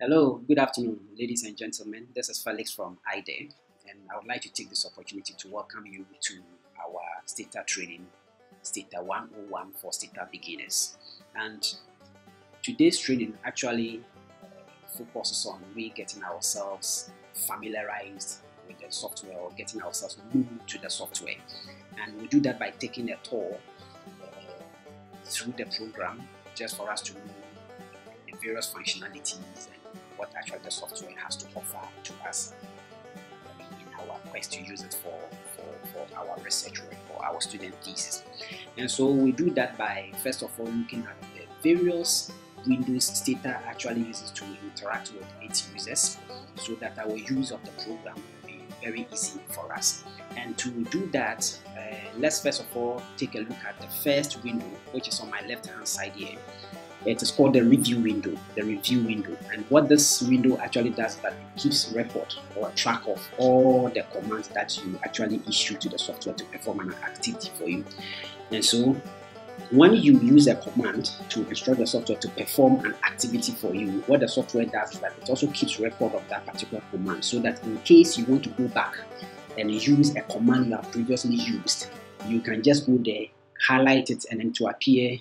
Hello, good afternoon, ladies and gentlemen. This is Felix from IDE, and I would like to take this opportunity to welcome you to our Stata training, Stata 101 for Stata beginners. And today's training actually focuses on we getting ourselves familiarized with the software or getting ourselves new to the software. And we do that by taking a tour uh, through the program just for us to know the various functionalities what actually the software has to offer to us in our quest to use it for, for, for our research work or our student thesis. And so we do that by first of all looking at the various Windows Stata actually uses to interact with its users so that our use of the program will be very easy for us. And to do that, uh, let's first of all take a look at the first window, which is on my left hand side here. It is called the review window, the review window. And what this window actually does is that it keeps record or track of all the commands that you actually issue to the software to perform an activity for you. And so when you use a command to instruct the software to perform an activity for you, what the software does is that it also keeps record of that particular command so that in case you want to go back and use a command you have previously used, you can just go there, highlight it, and then to appear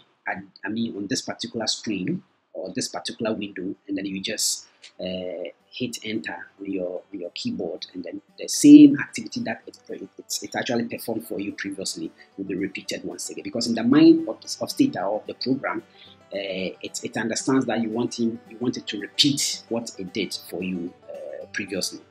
I mean, on this particular screen or this particular window, and then you just uh, hit enter on your on your keyboard, and then the same activity that it, it, actually performed for you previously will be repeated once again. Because in the mind of, of Stata or of the program, uh, it, it understands that you want him you want it to repeat what it did for you uh, previously.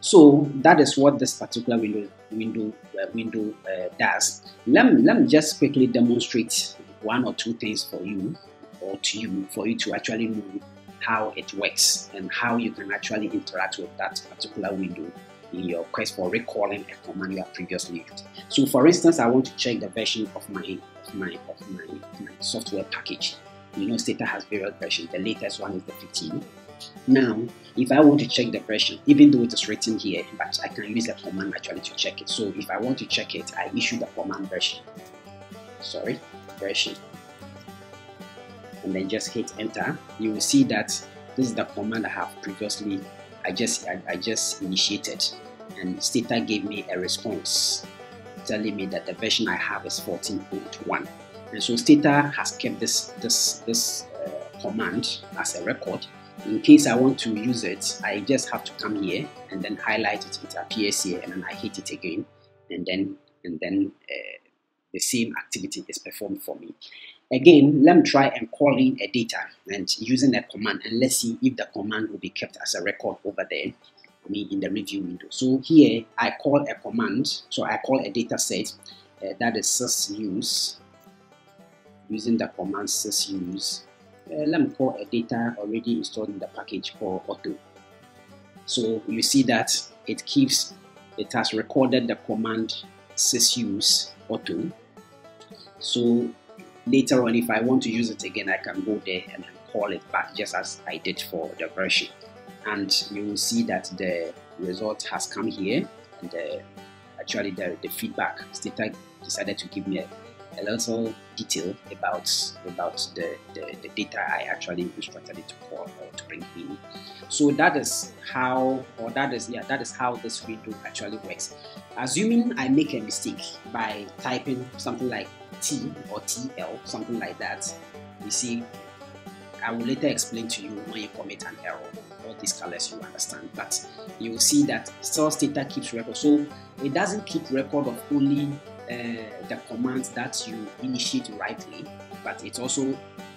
So that is what this particular window window uh, window uh, does. Let me, let me just quickly demonstrate one or two things for you or to you for you to actually know how it works and how you can actually interact with that particular window in your quest for recalling a command you have previously used. So for instance, I want to check the version of my of my of my, my software package. You know Stata has various versions. The latest one is the 15. Now, if I want to check the version, even though it is written here, but I can use a command actually to check it. So if I want to check it, I issue the command version. Sorry, version. And then just hit enter. You will see that this is the command I have previously I just I, I just initiated and Stata gave me a response telling me that the version I have is 14.1 and so Stata has kept this this this uh, command as a record in case I want to use it I just have to come here and then highlight it it appears here and then I hit it again and then and then uh, the same activity is performed for me Again, let me try and call in a data and using a command and let's see if the command will be kept as a record over there mean in the review window. So here I call a command, so I call a data set uh, that is sysuse using the command sysuse. Uh, let me call a data already installed in the package called auto. So you see that it keeps, it has recorded the command sysuse auto. So later on if I want to use it again I can go there and call it back just as I did for the version and you will see that the result has come here and the, actually the, the feedback Stata decided to give me a, a little detail about about the, the, the, data I actually instructed it to call or to bring in. So that is how or that is yeah that is how this window actually works. Assuming I make a mistake by typing something like T or TL, something like that. You see, I will later explain to you when you commit an error. All these colors you understand, but you will see that source data keeps record. So it doesn't keep record of only uh, the commands that you initiate rightly, but it also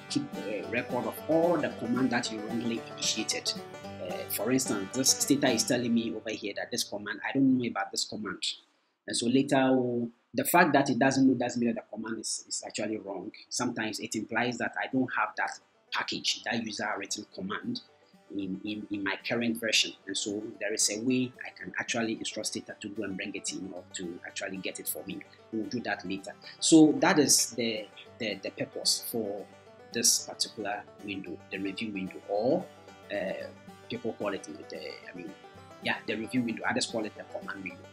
keep a record of all the command that you wrongly initiated. Uh, for instance, this data is telling me over here that this command, I don't know about this command. And so later the fact that it doesn't know doesn't mean that the command is, is actually wrong. Sometimes it implies that I don't have that package, that user written command in, in, in my current version. And so there is a way I can actually instruct Stata to go and bring it in or to actually get it for me. We'll do that later. So that is the, the, the purpose for this particular window, the review window, or uh, people call it the, I mean, yeah, the review window. Others call it the command window.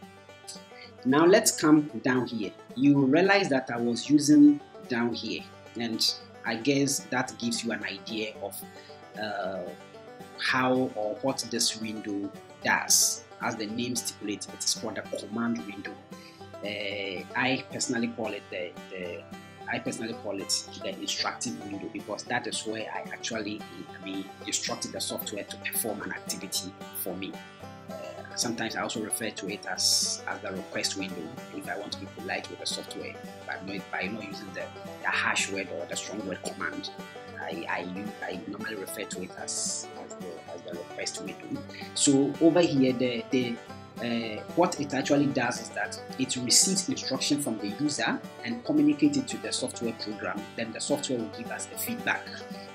Now let's come down here. You realize that I was using down here and I guess that gives you an idea of uh, how or what this window does. As the name stipulates, it is called a command window. Uh, I personally call it the, the I personally call it the instructive window because that is where I actually I mean, instructed the software to perform an activity for me. Sometimes I also refer to it as, as the request window if I want to be polite with the software, but not, by not using the, the hash word or the strong word command. I, I, I normally refer to it as, as, the, as the request window. So over here, the, the uh, what it actually does is that it receives instruction from the user and communicates it to the software program. Then the software will give us the feedback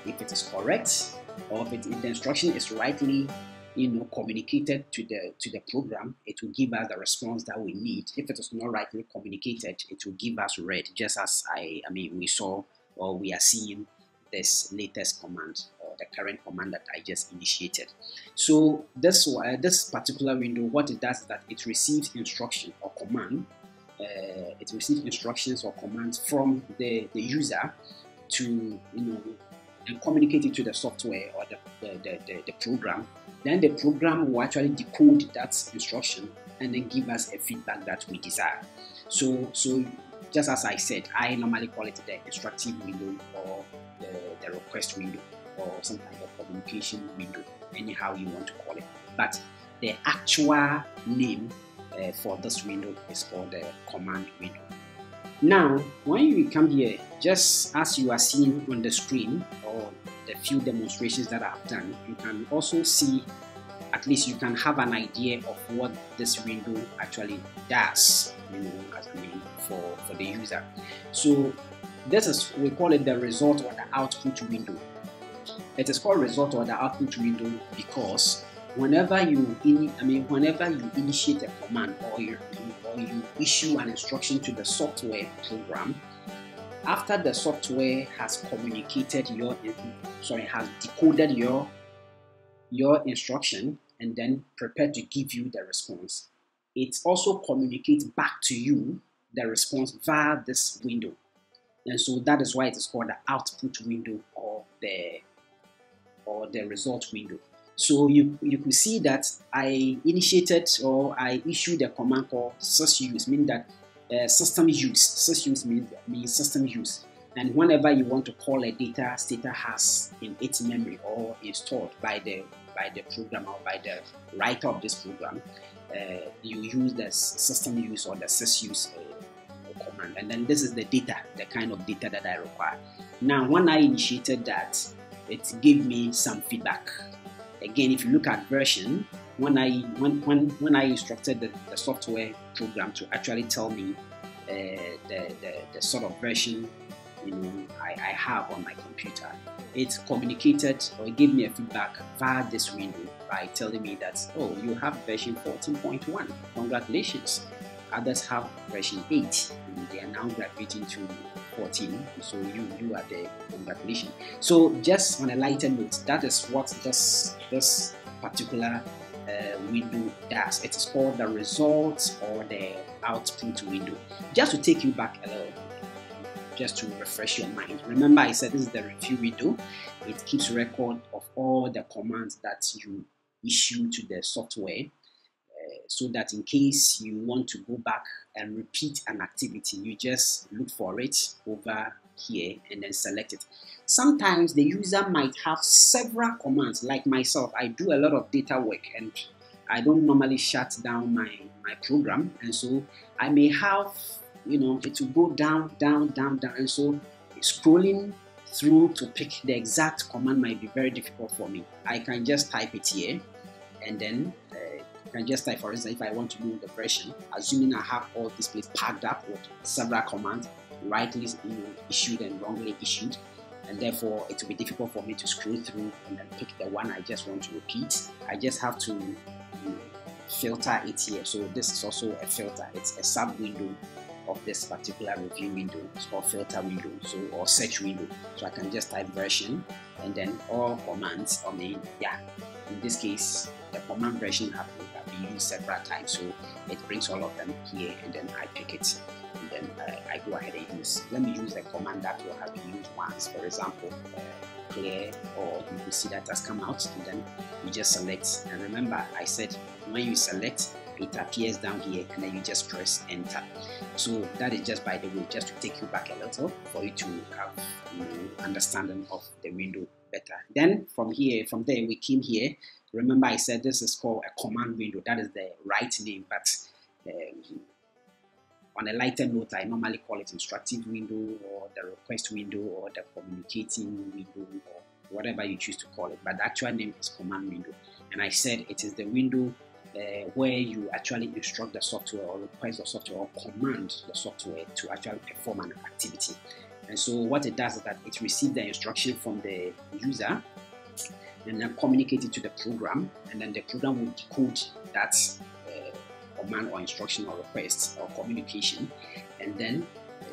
if it is correct or if, it, if the instruction is rightly you know communicated to the to the program it will give us the response that we need if it is not rightly communicated it will give us red just as i i mean we saw or we are seeing this latest command or the current command that I just initiated. So this uh, this particular window, what it does is that it receives instruction or command. Uh, it receives instructions or commands from the, the user to you know and communicate it to the software or the, the, the, the, the program. Then the program will actually decode that instruction and then give us a feedback that we desire. So so just as I said, I normally call it the instructive window or the, the request window or some kind of communication window, anyhow you want to call it. But the actual name uh, for this window is called the command window. Now, when you come here, just as you are seeing on the screen or few demonstrations that I've done, you can also see, at least you can have an idea of what this window actually does, you know, I mean, for, for the user. So this is, we call it the result or the output window. It is called result or the output window because whenever you in, I mean whenever you initiate a command or you or you issue an instruction to the software program, after the software has communicated your sorry has decoded your your instruction and then prepared to give you the response, it also communicates back to you the response via this window. And so that is why it is called the output window or the or the result window. So you, you could see that I initiated or I issued a command called sysuse, meaning that uh, system use. Sysuse means, means system use. And whenever you want to call a data Stata has in its memory or installed by the by the program or by the writer of this program, uh, you use the system use or the sysuse uh, command. And then this is the data, the kind of data that I require. Now, when I initiated that, it gave me some feedback. Again, if you look at version, when I when when, when I instructed the, the software program to actually tell me uh, the, the, the sort of version you know I, I have on my computer, it communicated or it gave me a feedback via this window by telling me that oh you have version 14.1 congratulations. Others have version 8 and they are now graduating to 14 so you you are there congratulations so just on a lighter note that is what this this particular uh, window does it is called the results or the output window just to take you back a little bit, just to refresh your mind remember i said this is the review window it keeps record of all the commands that you issue to the software so that in case you want to go back and repeat an activity, you just look for it over here and then select it. Sometimes the user might have several commands, like myself. I do a lot of data work and I don't normally shut down my, my program. And so I may have, you know, it will go down, down, down, down. And so scrolling through to pick the exact command might be very difficult for me. I can just type it here and then uh, I can just type, for instance, if I want to move the version, assuming I have all this place packed up with several commands, rightly issued and wrongly issued, and therefore it will be difficult for me to scroll through and then pick the one I just want to repeat. I just have to you know, filter it here. So this is also a filter. It's a sub window of this particular review window. It's called filter window, so or search window. So I can just type version and then all commands. I mean, yeah. In this case, the command version have be used several times. So it brings all of them here and then I pick it then uh, I go ahead and use. Let me use a command that will have been used once. For example, uh, clear or you can see that has come out and then you just select and remember I said when you select it appears down here and then you just press enter so that is just by the way just to take you back a little for you to have you know, understanding of the window better then from here from there we came here remember I said this is called a command window that is the right name but um, on a lighter note, I normally call it instructive window or the request window or the communicating window or whatever you choose to call it. But the actual name is command window. And I said it is the window uh, where you actually instruct the software or request the software or command the software to actually perform an activity. And so what it does is that it receives the instruction from the user and then communicate it to the program and then the program will decode that command or instruction or request or communication and then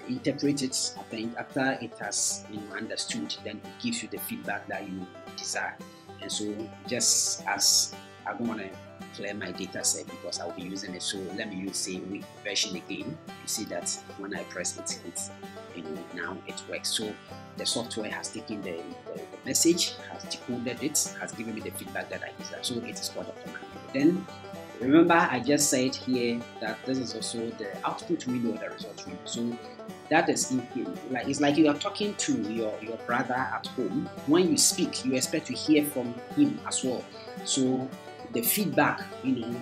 interpret it I think after it has know, understood then it gives you the feedback that you desire. And so just as I don't want to clear my data set because I'll be using it so let me use say week version again. You see that when I press it it you know now it works. So the software has taken the, the, the message has decoded it has given me the feedback that I desire. So it is called a command. Then Remember, I just said here that this is also the output window, the result window. So that is like it's like you are talking to your, your brother at home. When you speak, you expect to hear from him as well. So the feedback, you know,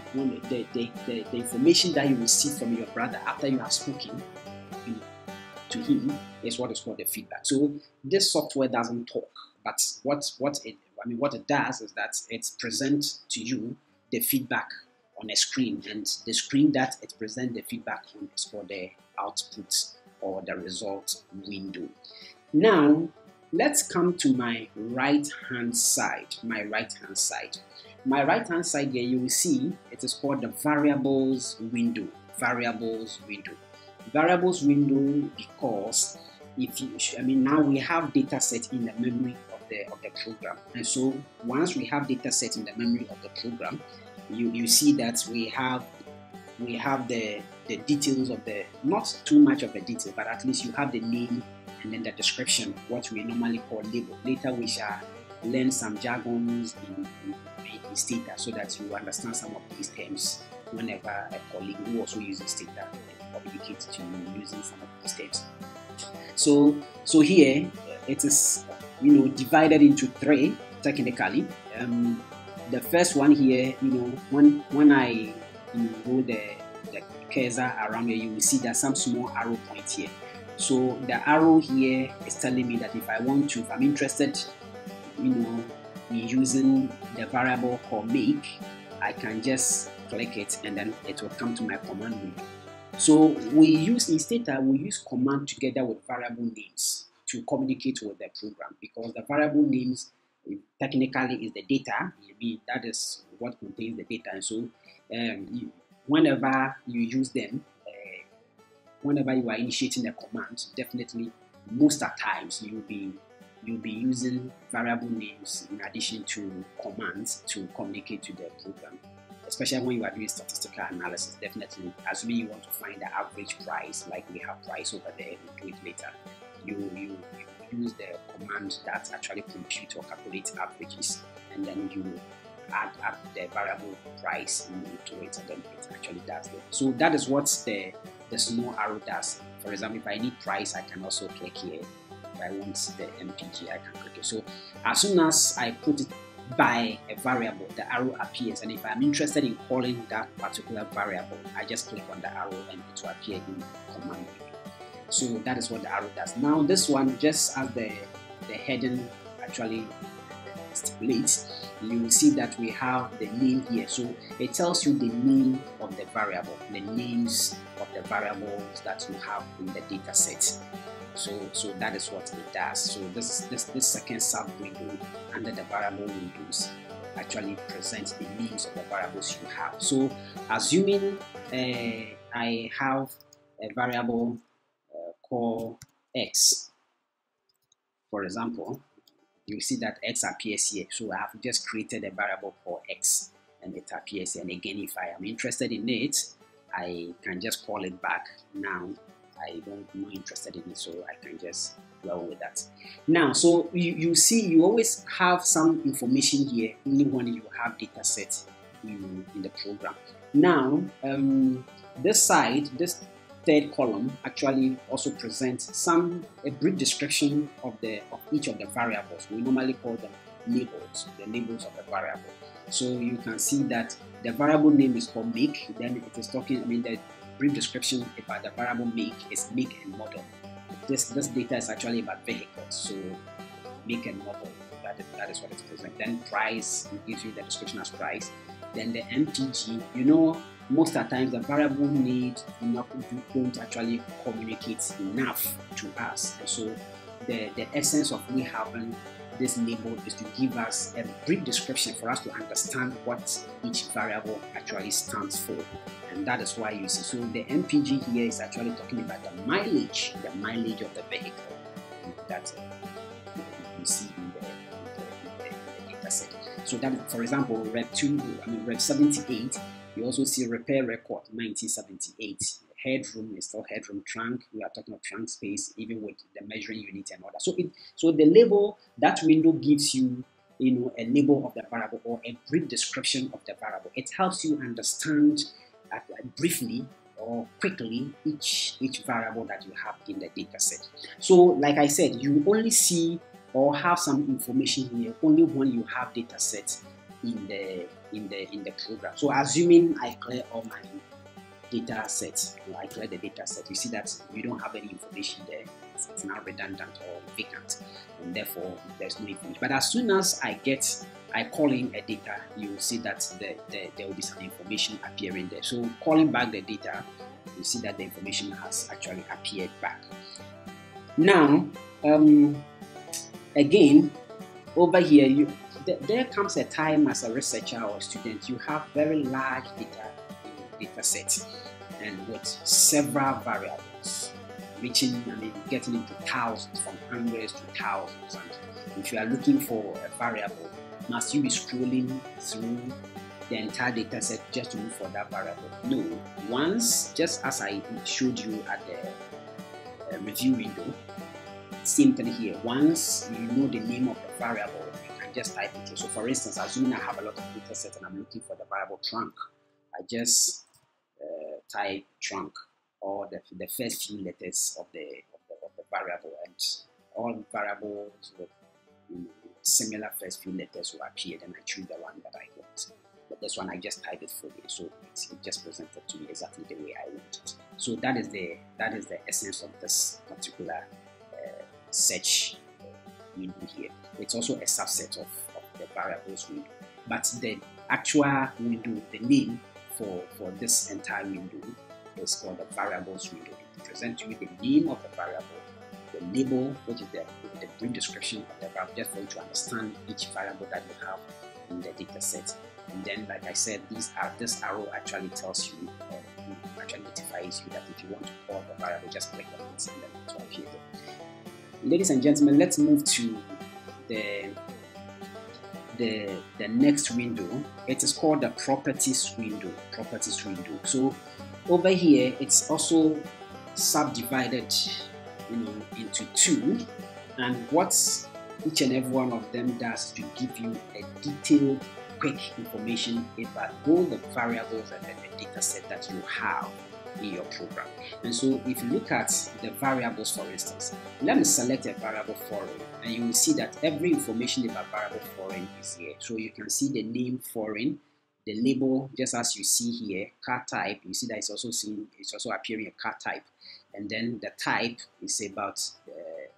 the, the, the, the information that you receive from your brother after you have spoken you know, to him is what is called the feedback. So this software doesn't talk, but what what it I mean what it does is that it presents to you the feedback on a screen and the screen that it presents the feedback on is for the output or the result window. Now, let's come to my right hand side. My right hand side. My right hand side here, you will see it is called the variables window. Variables window. Variables window because if you, I mean, now we have data set in the memory of the of the program, and so once we have data set in the memory of the program, you, you see that we have we have the the details of the not too much of a detail, but at least you have the name and then the description, of what we normally call label. Later we shall learn some jargons in, in, in Stata so that you understand some of these terms whenever a colleague who also uses Stata communicates to you using some of these terms. So so here it is you know divided into three technically. Um, the first one here, you know, when when I you know, go the the cursor around here, you will see there's some small arrow point here. So the arrow here is telling me that if I want to, if I'm interested, you know, in using the variable called make, I can just click it and then it will come to my command window. So we use instead that we use command together with variable names to communicate with the program because the variable names technically is the data. That is what contains the data. And so, um, you, whenever you use them, uh, whenever you are initiating a command, definitely most of times you'll be you'll be using variable names in addition to commands to communicate to the program. Especially when you are doing statistical analysis, definitely, assuming you want to find the average price, like we have price over there, we'll do it later. You you, you use the command that actually compute or calculate averages and then you add up the variable price into it and then it actually does it. So that is what the, the small arrow does. For example, if I need price, I can also click here. If I want the MPG, I can click it. So as soon as I put it by a variable, the arrow appears. And if I'm interested in calling that particular variable, I just click on the arrow and it will appear in command so that is what the arrow does. Now this one, just as the, the heading actually stipulates, you will see that we have the name here. So it tells you the name of the variable, the names of the variables that you have in the data set. So, so that is what it does. So this this this second sub window under the variable windows actually presents the names of the variables you have. So assuming uh, I have a variable call x. For example, you see that x appears here. So I have just created a variable for x and it appears here. And again, if I am interested in it, I can just call it back. Now I don't I'm not interested in it, so I can just go with that. Now, so you, you see, you always have some information here only when you have data set in, in the program. Now, um, this side, this third column actually also presents some a brief description of the of each of the variables. We normally call them labels, the labels of the variable. So you can see that the variable name is called make. Then it is talking. I mean, the brief description about the variable make is make and model. This this data is actually about vehicles. So make and model. That is, that is what it's present. Then price it gives you the description as price. Then the MPG, you know, most of the times the variable need not don't actually communicate enough to us. And so the, the essence of we having this label is to give us a brief description for us to understand what each variable actually stands for. And that is why you see. So the MPG here is actually talking about the mileage, the mileage of the vehicle. That's it. You see in the, in the, in the data set. So that, for example, Rev 2, I mean rep78, you also see repair record 1978 headroom is still headroom trunk. We are talking of trunk space, even with the measuring unit and all that. So it so the label that window gives you you know a label of the variable or a brief description of the variable. It helps you understand uh, briefly or quickly each each variable that you have in the data set. So like I said, you only see or have some information here only when you have data sets in the in the in the program. So assuming I clear all my data set, I clear the data set, you see that you don't have any information there. It's, now redundant or vacant, and therefore there's no information. But as soon as I get, I call in a data, you see that the, the, there will be some information appearing there. So calling back the data, you see that the information has actually appeared back. Now, um, again, over here, you, there comes a time as a researcher or student, you have very large data data set and with several variables reaching I mean getting into thousands from hundreds to thousands. And if you are looking for a variable must you be scrolling through the entire data set just to look for that variable? No. Once just as I showed you at the uh, review window same thing here. Once you know the name of the variable you can just type it so for instance assuming I have a lot of data set and I'm looking for the variable trunk I just type trunk or the, the first few letters of the, of the, of the variable. And all variables with similar first few letters will appear. Then I choose the one that I want. But this one I just type it fully. So it's, it just presented to me exactly the way I want it. So that is the that is the essence of this particular uh, search here it's also a subset of, of the variables window but the actual window the name for, for this entire window is called the variables window. It presents you the name of the variable, the label, which is the, the brief description of the variable, just for you to understand each variable that you have in the data set. And then, like I said, these are this arrow actually tells you, uh, actually notifies you that if you want to call the variable, just click on it and then it will appear. Ladies and gentlemen, let's move to the the, the next window, it is called the properties window. Properties window. So over here, it's also subdivided you know, into two. And what each and every one of them does to give you a detailed, quick information about all the variables and the data set that you have in your program. And so if you look at the variables, for instance, let me select a variable foreign, and you will see that every information about variable foreign is here. So you can see the name foreign, the label, just as you see here, car type, you see that it's also seen, it's also appearing a car type. And then the type is about the,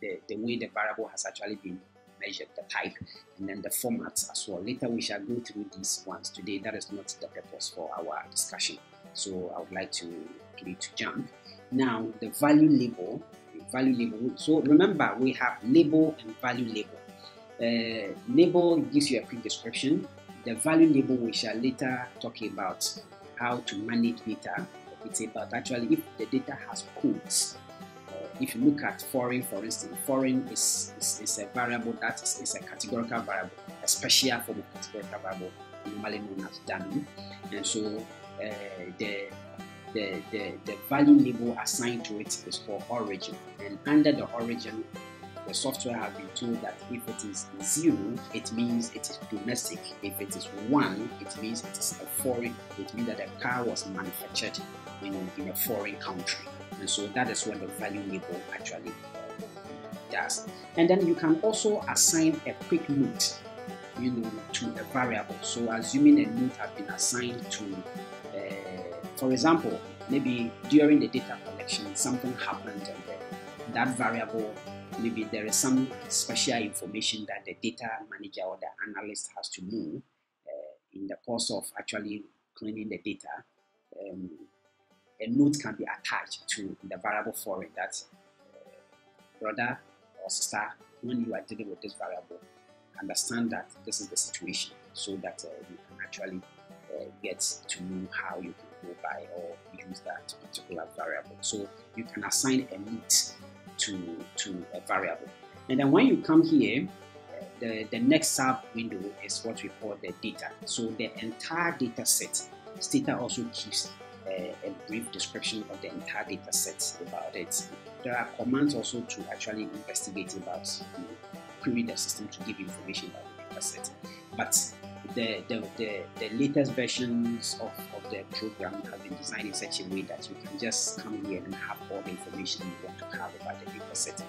the, the way the variable has actually been measured, the type, and then the format as well. Later we shall go through these ones. Today that is not the purpose for our discussion. So I would like to to jump. Now the value label, value label. So remember we have label and value label. Uh, label gives you a quick description. The value label we shall later talk about how to manage data. It's about actually if the data has codes. Uh, if you look at foreign, for instance, foreign is, is, is a variable that is, is, a categorical variable, a special form of categorical variable, normally known as dummy. And so the the, the, the value label assigned to it is for origin. And under the origin, the software has been told that if it is zero, it means it is domestic. If it is one, it means it is a foreign. It means that the car was manufactured in, in a foreign country. And so that is what the value label actually does. And then you can also assign a quick note, you know, to a variable. So assuming a note has been assigned to, uh, for example, maybe during the data collection, something happened and that variable maybe there is some special information that the data manager or the analyst has to know uh, in the course of actually cleaning the data. Um, a note can be attached to the variable for it that uh, brother or sister, when you are dealing with this variable, understand that this is the situation so that uh, you can actually uh, get to know how you can by or use that particular variable. So you can assign a note to, to a variable. And then when you come here, the, the next sub window is what we call the data. So the entire data set, Stata also keeps a, a brief description of the entire data set about it. There are commands also to actually investigate about, you know, query the system to give information about the data set. But the, the, the, the latest versions of, of the program have been designed in such a way that you can just come here and have all the information you want to have about the data set.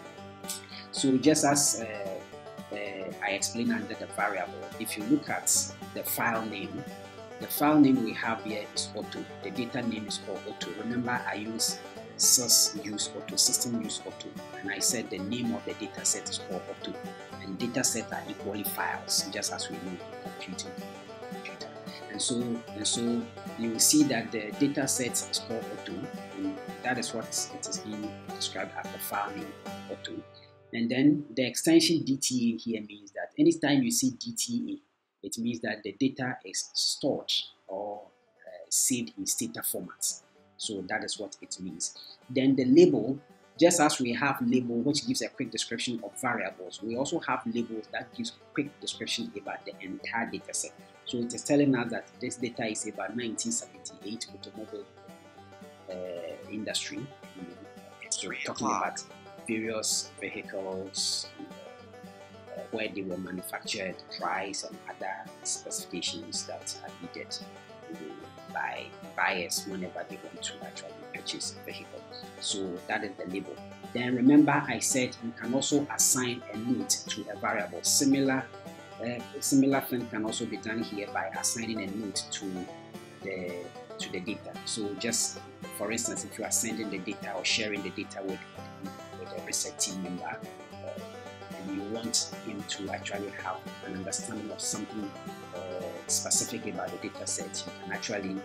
So just as uh, uh, I explained under the variable, if you look at the file name, the file name we have here is auto. The data name is called auto. Remember I use sys use auto, system use auto, and I said the name of the data set is called auto. And data set are equally files, just as we know in computing. Computer. And so and so you will see that the data set is called auto, and that is what it is being described as the file name auto. And then the extension DTA here means that anytime you see DTA, it means that the data is stored or uh, saved in Stata format. So that is what it means. Then the label, just as we have label which gives a quick description of variables, we also have labels that gives quick description about the entire data set. So it is telling us that this data is about 1978 automobile uh, industry. So we're talking about various vehicles, uh, where they were manufactured, price, and other specifications that are needed by buyers whenever they want to actually purchase a vehicle. So that is the label. Then remember I said you can also assign a note to a variable. Similar uh, similar thing can also be done here by assigning a note to the to the data. So just for instance, if you are sending the data or sharing the data with, with a research team member, uh, and you want him to actually have an understanding of something specific about the data set, you can actually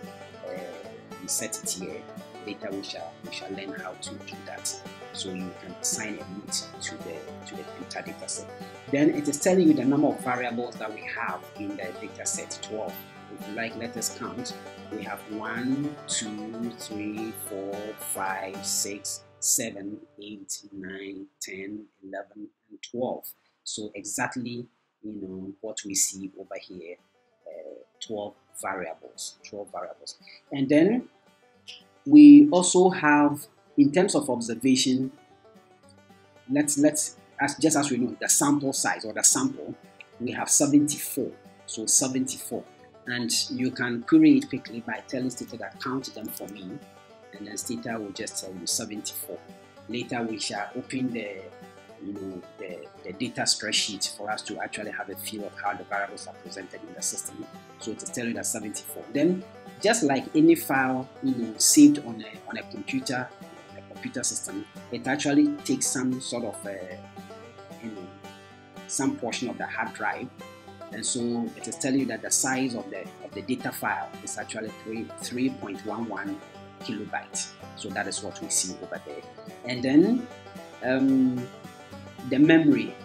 uh, insert it here. Later we shall we shall learn how to do that. So you can assign a note to the to the entire data set. Then it is telling you the number of variables that we have in the data set 12. If you like, let us count. We have 1, 2, 3, 4, 5, 6, 7, 8, 9, 10, 11, and 12. So exactly you know what we see over here 12 variables 12 variables. And then we also have in terms of observation let's let's as just as we know the sample size or the sample we have 74 so 74 and you can query it quickly by telling Stata that count them for me and then Stata will just tell you 74 later we shall open the you know, the, the data spreadsheet for us to actually have a feel of how the variables are presented in the system. So it is telling us 74. Then, just like any file, you know, saved on a, on a computer, a computer system, it actually takes some sort of, a, uh, you know, some portion of the hard drive. And so it is telling you that the size of the of the data file is actually 3 3.11 kilobytes. So that is what we see over there. And then um, the memory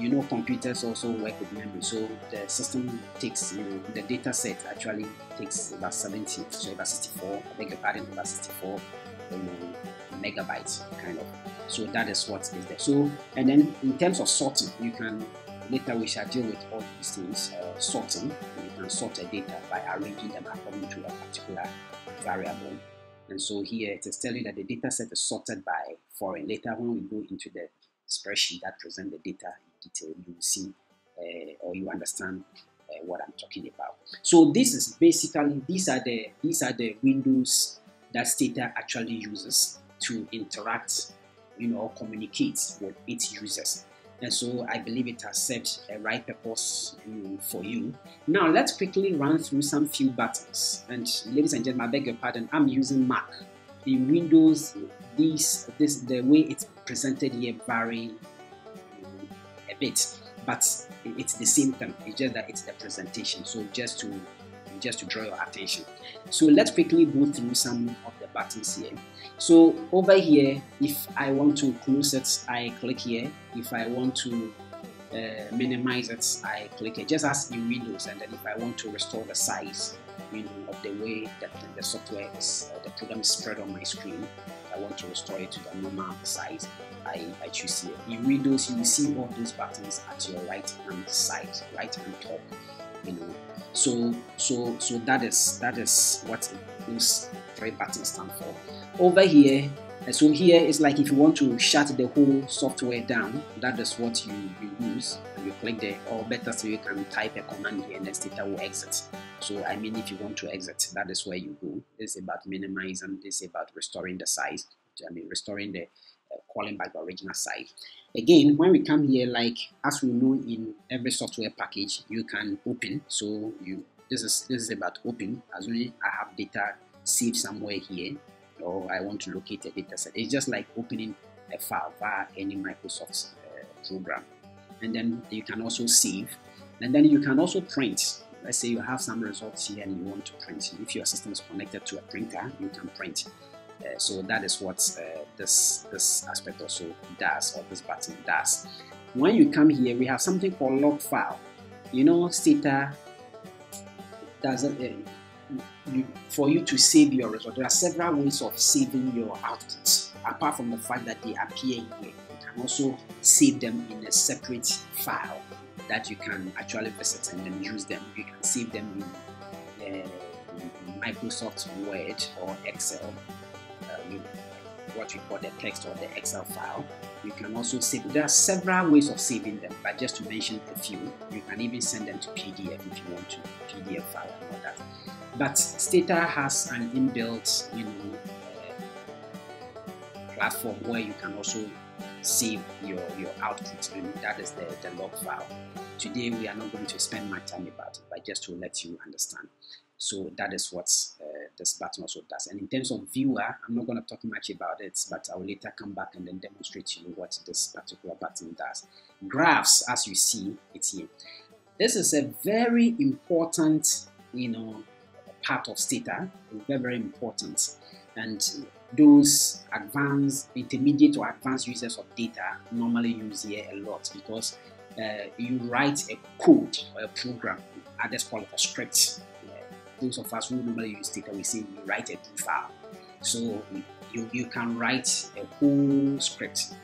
you know computers also work with memory. So the system takes you know the data set actually takes about 70 so about 64 i beg your pardon about 64 you know, megabytes kind of. So that is what is there. So and then in terms of sorting you can later we shall deal with all these things uh, sorting. You can sort the data by arranging them according to a particular variable. And so here it is telling that the data set is sorted by foreign. Later, when we go into the spreadsheet that present the data in detail, you will see uh, or you understand uh, what I'm talking about. So this is basically these are the these are the windows that Stata actually uses to interact, you know, communicate with its users. And so I believe it has served a right purpose for you. Now let's quickly run through some few buttons. And ladies and gentlemen, I beg your pardon, I'm using Mac. In Windows, these this the way it's presented here vary a bit, but it's the same thing. It's just that it's the presentation. So just to just to draw your attention. So let's quickly go through some of the buttons here. So over here, if I want to close it, I click here. If I want to uh, minimize it, I click it just as in Windows. And then if I want to restore the size, you know, of the way that the software is, uh, the program is spread on my screen, I want to restore it to the normal size. I, I choose here. In Windows, you will see all those buttons at your right hand side, right hand top. You know, so so so that is that is what those three buttons stand for. Over here, so here is like if you want to shut the whole software down, that is what you, you use. You click there, or better so you can type a command here and the data will exit. So I mean if you want to exit, that is where you go. This is about minimizing, this is about restoring the size. I mean restoring the uh, calling back the original size. Again, when we come here, like as we know in every software package, you can open. So you this is this is about open. As only I have data saved somewhere here, or I want to locate a data set. It's just like opening a file via any Microsoft uh, program. And then you can also save, and then you can also print. Let's say you have some results here and you want to print. If your system is connected to a printer, you can print. Uh, so that is what uh, this this aspect also does, or this button does. When you come here, we have something called log file. You know, Stata doesn't. Uh, you, for you to save your result, there are several ways of saving your outputs. Apart from the fact that they appear here, you can also save them in a separate file that you can actually visit and then use them. You can save them in, uh, Microsoft Word or Excel what we call the text or the Excel file. You can also save. There are several ways of saving them, but just to mention a few, you can even send them to PDF if you want to, PDF file and all that. But Stata has an inbuilt, you know, platform where you can also save your your output, and that is the, the log file. Today we are not going to spend much time about it, but just to let you understand. So that is what uh, this button also does. And in terms of viewer, I'm not going to talk much about it, but I will later come back and then demonstrate to you what this particular button does. Graphs, as you see, it's here. This is a very important, you know, part of Stata. Very, very important. And those advanced, intermediate or advanced users of Stata normally use here a lot because uh, you write a code or a program, others call it a script those of us who normally use Stata, we say you write a file. So you, you can write a whole script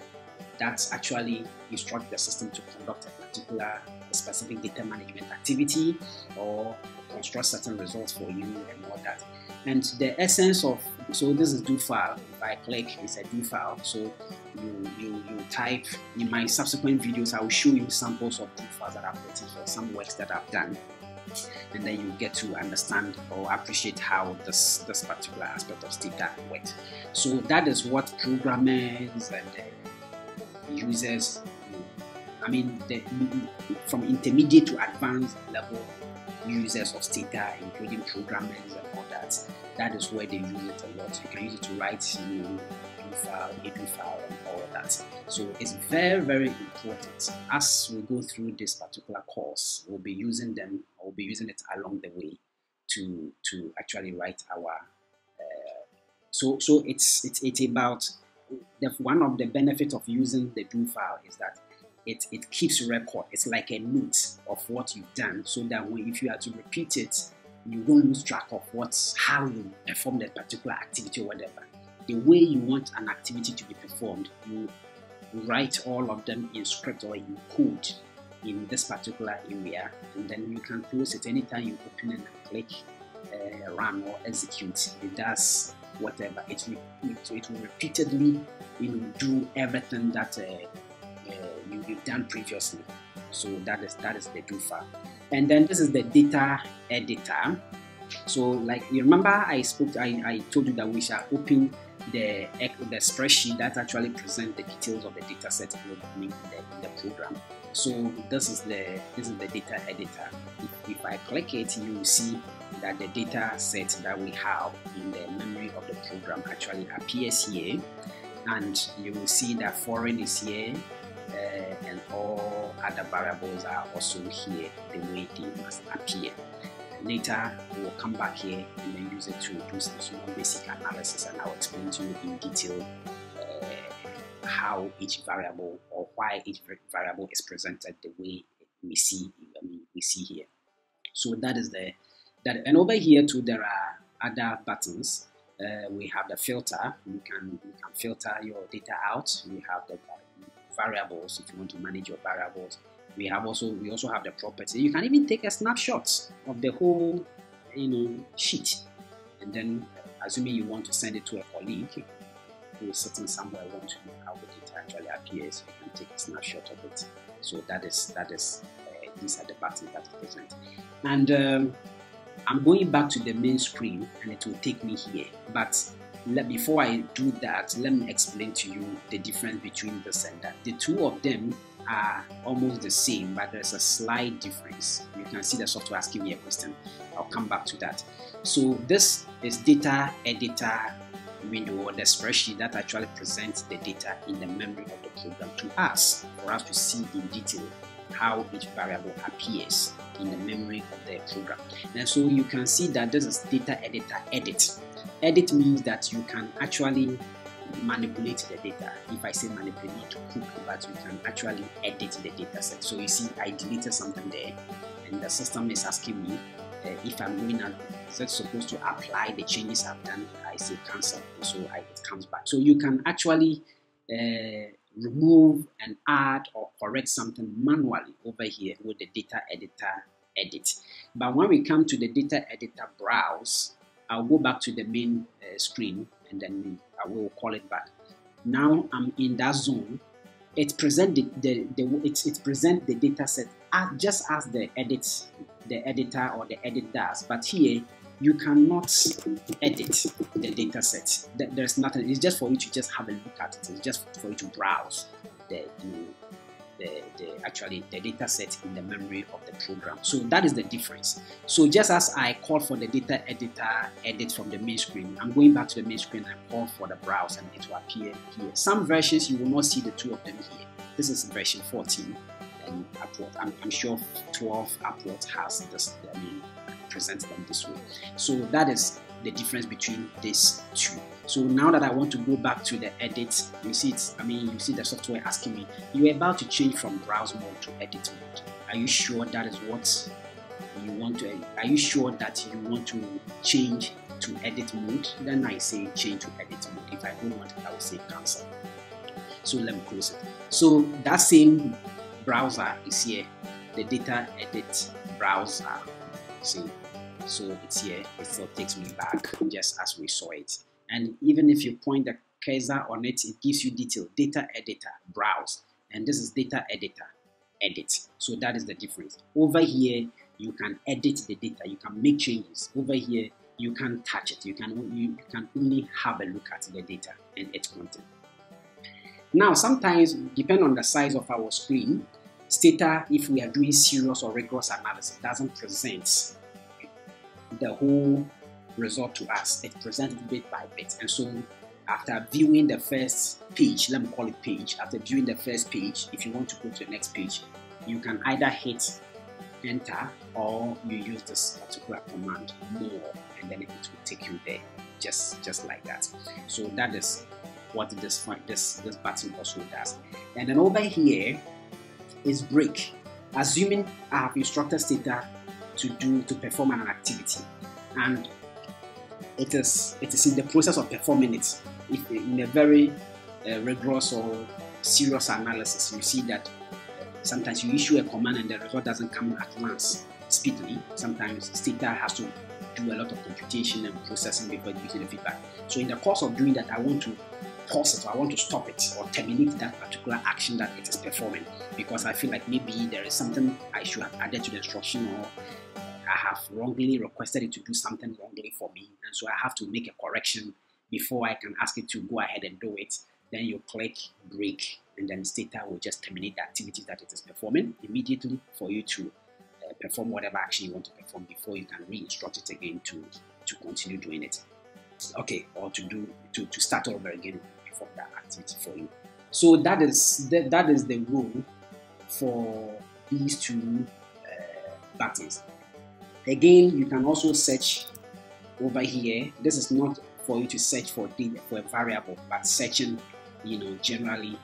that actually instructs the system to conduct a particular a specific data management activity or construct certain results for you and all that. And the essence of so this is do file. If I click, it's a do file. So you you you type in my subsequent videos, I will show you samples of do files that I've written for some works that I've done and then you get to understand or appreciate how this this particular aspect of Stata works. So that is what programmers and uh, users, I mean, the, from intermediate to advanced level users of Stata, including programmers that, that is where they use it a lot. You can use it to write, you know, file, API file, and all of that. So it's very, very important. As we go through this particular course, we'll be using them, we'll be using it along the way to to actually write our. Uh, so so it's it's it's about the, one of the benefits of using the do file is that it, it keeps record. It's like a note of what you've done, so that when if you are to repeat it, you won't lose track of what's how you perform that particular activity or whatever the way you want an activity to be performed, you write all of them in script or in code in this particular area, and then you can close it anytime you open and click uh, run or execute. It does whatever. It, it, it will repeatedly you know, do everything that uh, uh, you, have done previously. So that is that is the do. And then this is the data editor. So like you remember I spoke I, I told you that we shall open the, the spreadsheet that actually present the details of the data set in the, in the program. So this is the this is the data editor. If, if I click it, you will see that the data set that we have in the memory of the program actually appears here and you will see that foreign is here uh, and all other variables are also here the way they must appear. Later, we will come back here and then use it to do some small basic analysis and I'll explain to you in detail uh, how each variable or why each variable is presented the way we see I mean, we see here. So that is the that and over here too there are other buttons. Uh, we have the filter. You can you can filter your data out. We have the variables if you want to manage your variables. We have also we also have the property. You can even take a snapshot of the whole you know sheet. And then assuming you want to send it to a colleague who is sitting somewhere want to know how the data actually appears you can take a snapshot of it. So that is that is uh, these are the buttons that are present. And um, I'm going back to the main screen and it will take me here. But let, before I do that let me explain to you the difference between this and that the two of them are almost the same, but there's a slight difference. You can see the software asking me a question. I'll come back to that. So this is data editor window or the spreadsheet that actually presents the data in the memory of the program to us for us to see in detail how each variable appears in the memory of the program. And so you can see that this is data editor edit. Edit means that you can actually manipulate the data. If I say manipulate cook, but you can actually edit the data set. So you see, I deleted something there, and the system is asking me uh, if I'm going to, it's supposed to apply the changes I've done. I say cancel, so I, it comes back. So you can actually uh, remove and add or correct something manually over here with the data editor edit. But when we come to the data editor browse, I'll go back to the main uh, screen and then I will call it back. Now I'm in that zone. It present the, the, the it, it present the data set as, just as the edit the editor or the edit does. But here you cannot edit the data set. There's nothing. It's just for you to just have a look at it. It's just for you to browse the, the the, the actually the data set in the memory of the program. So that is the difference. So just as I call for the data editor edit from the main screen, I'm going back to the main screen and call for the browse and it will appear here. Some versions you will not see the two of them here. This is version 14 and upward. I'm, I'm sure 12 upward has this, I mean, them this way. So that is the difference between these two. So now that I want to go back to the edit, you see it, I mean, you see the software asking me, you're about to change from browse mode to edit mode. Are you sure that is what you want to, are you sure that you want to change to edit mode? Then I say change to edit mode. If I don't want it, I will say cancel. So let me close it. So that same browser is here, the data edit browser. See, so it's here it still takes me back just as we saw it. And even if you point the cursor on it it gives you detail data editor browse. And this is data editor edit. So that is the difference. Over here you can edit the data. You can make changes. Over here you can touch it. You can you can only have a look at the data and its content. Now sometimes depend on the size of our screen Stata, if we are doing serious or rigorous analysis, doesn't present the whole result to us. It presented bit by bit. And so after viewing the first page, let me call it page, after viewing the first page, if you want to go to the next page, you can either hit enter or you use this particular command more and then it will take you there just just like that so that is what this this this button also does and then over here is break assuming I have instructed Stata to do to perform an activity. And it is it is in the process of performing it. If in a very uh, rigorous or serious analysis you see that sometimes you issue a command and the result doesn't come at once speedily. Sometimes Stata has to do a lot of computation and processing before it gives you the feedback. So in the course of doing that, I want to pause it, or I want to stop it, or terminate that particular action that it is performing because I feel like maybe there is something I should have added to the instruction, or I have wrongly requested it to do something wrongly for me, and so I have to make a correction before I can ask it to go ahead and do it. Then you click break, and then Stata will just terminate the activity that it is performing immediately for you to uh, perform whatever action you want to perform before you can re-instruct it again to to continue doing it. Okay, or to do to, to start over again perform that activity for you. So that is that, that is the rule for these two uh, buttons. Again, you can also search over here. This is not for you to search for data for a variable, but searching, you know, generally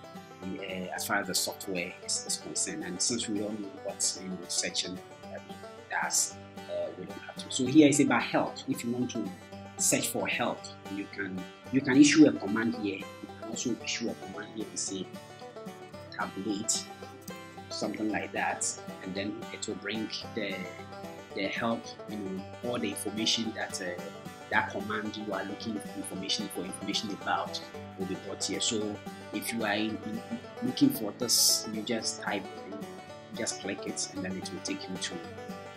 uh, as far as the software is, is, concerned. And since we all know what you know, searching does, uh, we don't have to. So here is about help. If you want to search for help, you can you can issue a command here. You can also issue a command here and say tabulate something like that, and then it will bring the the help, you know, all the information that uh, that command you are looking for information for information about will be brought here. So if you are in, in, looking for this, you just type just click it, and then it will take you to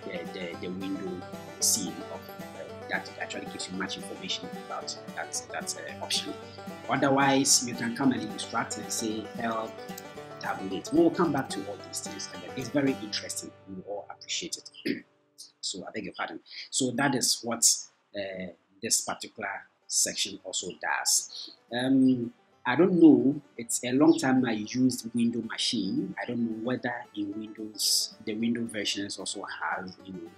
the, the, the window scene of uh, that actually gives you much information about that that uh, option. Otherwise, you can come and instruct and say help tabulate. We'll come back to all these things, and it's very interesting. We all appreciate it. so I beg your pardon. So that is what uh, this particular section also does. Um, I don't know. It's a long time I used Window Machine. I don't know whether in Windows the Window versions also have you know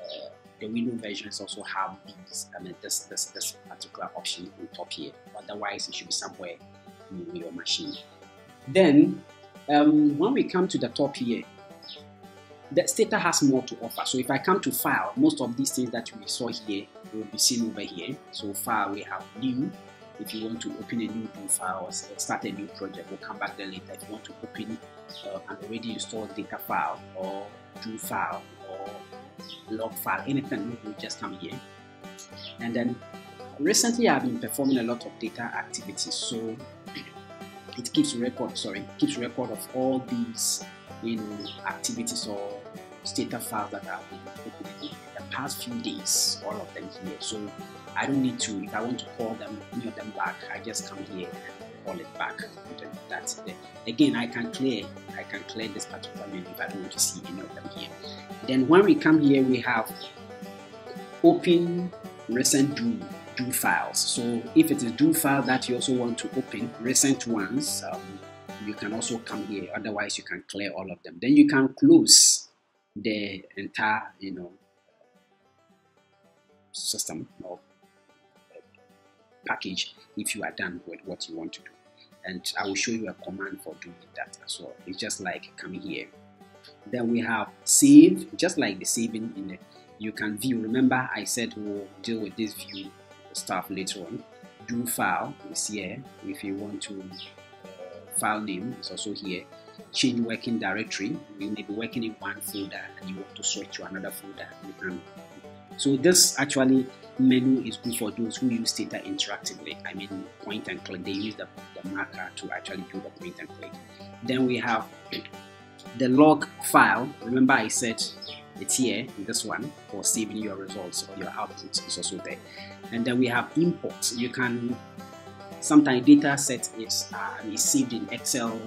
uh, the Window versions also have these. I mean this this this particular option on top here. Otherwise, it should be somewhere in your machine. Then um, when we come to the top here, the Stata has more to offer. So if I come to file, most of these things that we saw here will be seen over here. So file, we have new. If you want to open a new file or start a new project, we'll come back there later. If you want to open uh, an already installed data file or do file or log file, anything, we just come here. And then recently I've been performing a lot of data activities. So it keeps record, sorry, keeps record of all these you know, activities or Stata files that have been opened in the past few days, all of them here. So I don't need to, if I want to call them, any of them back, I just come here and call it back. That's it. Again, I can clear, I can clear this particular menu if I don't want to see any of them here. Then when we come here, we have open recent do do files. So if it is do file that you also want to open, recent ones, um, you can also come here otherwise you can clear all of them. Then you can close the entire you know system or uh, package if you are done with what you want to do. And I will show you a command for doing that as well. It's just like coming here. Then we have save just like the saving in it. You can view. Remember I said we'll deal with this view stuff later on. Do file is here if you want to file name is also here. Change working directory. You may be working in one folder and you want to switch to another folder. You can. So this actually menu is good for those who use data interactively. I mean point and click. They use the, the marker to actually do the point and click. Then we have the log file. Remember I said it's here in this one for saving your results or your output is also there. And then we have import. You can sometimes data set is uh, in Excel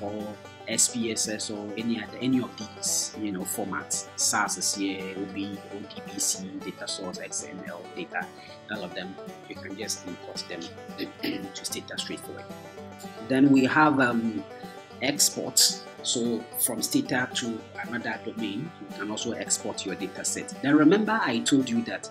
or SPSS or any other any of these you know formats. SAS is here, OB, ODBC, data source, XML, data, all of them. You can just import them to Stata straightforward. Then we have um, exports. So from Stata to another domain, you can also export your data set. Then remember I told you that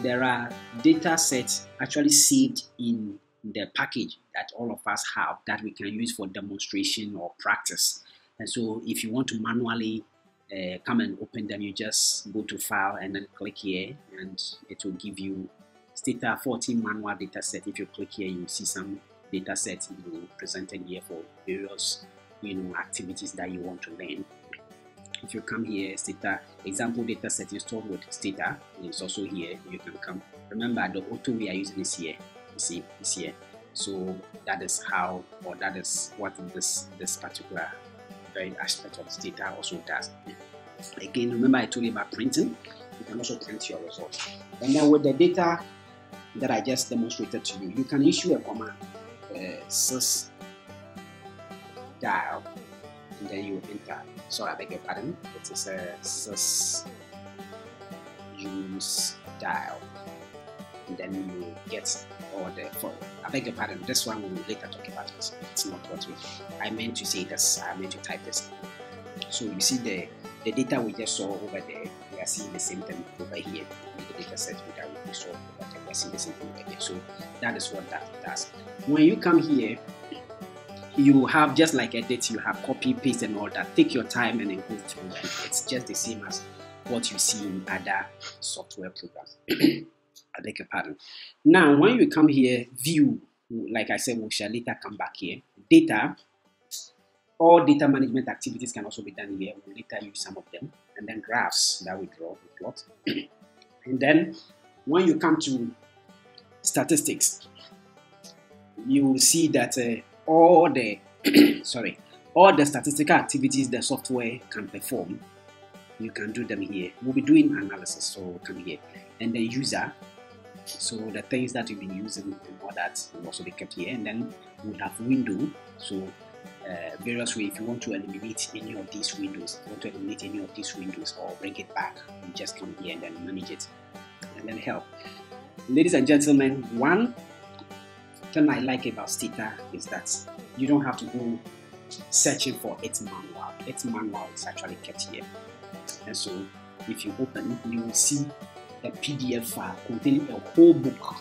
there are data sets actually saved in the package that all of us have that we can use for demonstration or practice. And so if you want to manually uh, come and open them, you just go to file and then click here and it will give you Stata 14 manual data set. If you click here, you see some data sets you know, presented here for various you know activities that you want to learn. if you come here, Stata example data set is stored with Stata. It's also here. You can come. Remember, the auto we are using is here. See, it's here. So that is how, or that is what this this particular very aspect of data also does. Again, remember I told you about printing. You can also print your results. And then with the data that I just demonstrated to you, you can issue a command, uh, sys dial, and then you enter. Sorry, I beg your pardon. It is a sys use dial, and then you get all the. For, I beg your pardon. This one we will later talk about it. It's not what we. I meant to say this. I meant to type this. So you see the the data we just saw over there. We are seeing the same thing over here. The data set that we saw over there. We are seeing the same thing over here. So that is what that does. When you come here, you have just like edit, you have copy, paste, and all that. Take your time and then go through. It's just the same as what you see in other software programs. I beg your pardon. Now, when you come here, view, like I said, we shall later come back here. Data, all data management activities can also be done here. We'll later use some of them. And then graphs that we draw, we plot. and then when you come to statistics, you will see that uh, all the sorry all the statistical activities the software can perform you can do them here we'll be doing analysis so come here and the user so the things that you've been using all that will also be kept here and then we'll have window so uh, various way if you want to eliminate any of these windows if you want to eliminate any of these windows or bring it back you just come here and then manage it and then help ladies and gentlemen one thing I like about Stata is that you don't have to go searching for its manual. Its manual is actually kept here. And so if you open, you will see a PDF file containing a whole book,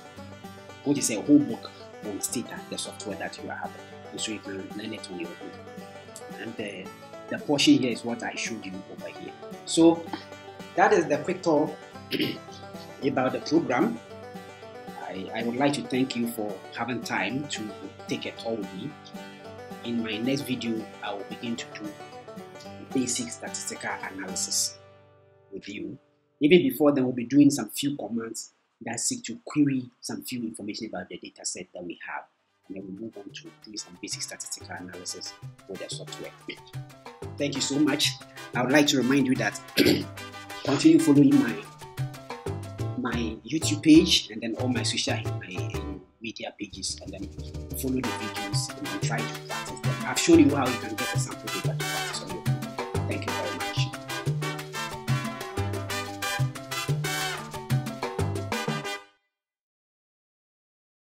which is a whole book on Stata, the software that you are having. And so you can learn it on your own. And the, the portion here is what I showed you over here. So that is the quick talk about the program. I, I would like to thank you for having time to take a tour with me. In my next video, I will begin to do basic statistical analysis with you. Even before then, we'll be doing some few commands that seek to query some few information about the data set that we have. And then we move on to doing some basic statistical analysis with the software. Thank you so much. I would like to remind you that continue following my my YouTube page and then all my social my, um, media pages and then follow the videos and try to practice them. I've shown you how you can get a sample data